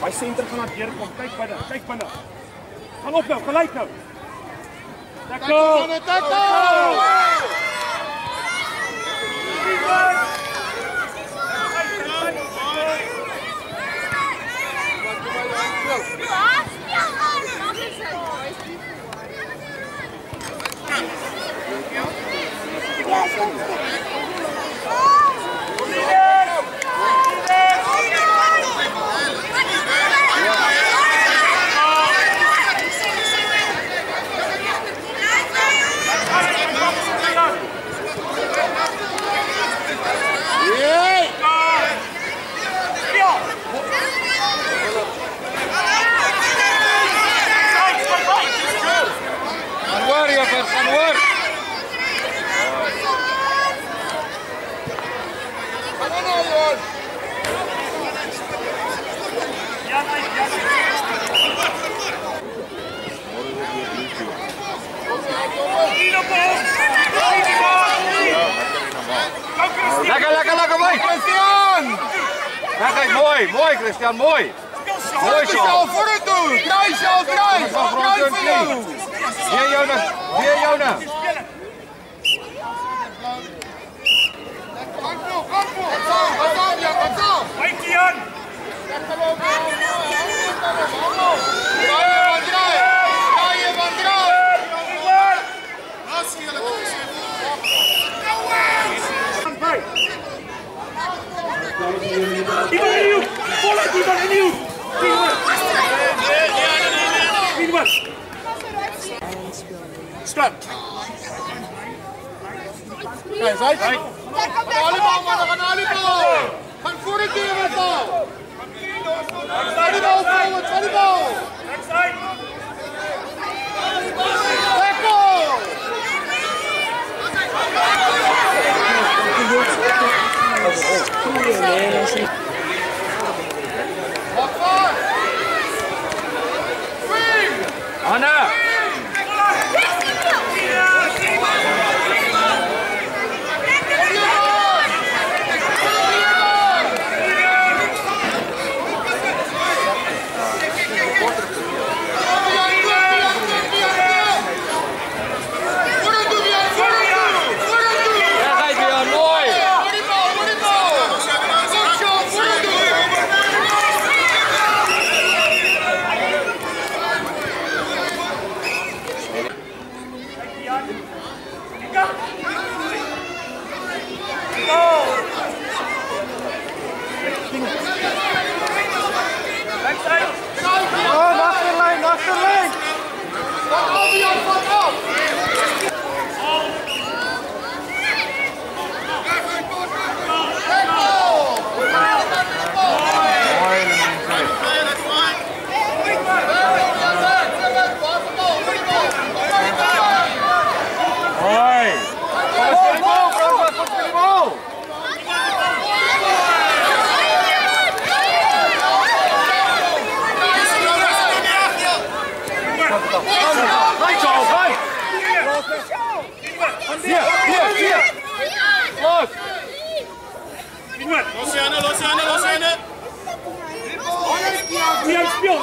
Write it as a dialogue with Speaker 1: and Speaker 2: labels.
Speaker 1: by senter gaan na deur kom. Kyk binne, kyk binne. Gaan op nou, gelyk nou. Tackle! Tackle!
Speaker 2: Gaan Lekker, lekker, lekker, mooi. Christian! Kijk, mooi, mooi, Christian, mooi. Mooi zo.
Speaker 3: voor het doen! Draai zo, draai! Draai voor jou!
Speaker 2: Weer Jona, weer Jona.
Speaker 3: Wat zo, wat zo, ja, wat zo!
Speaker 1: Hy Kian!
Speaker 3: Draai je wat draai! Draai je wat draai!
Speaker 1: By. Ivan hoek. Voluit Ivan. Tien man. Stop.
Speaker 3: Kijk, zij allemaal, mannen, gaan allemaal! Gaan voor de keer met bal! Ga
Speaker 1: Honor! Nossa, lá, nossa.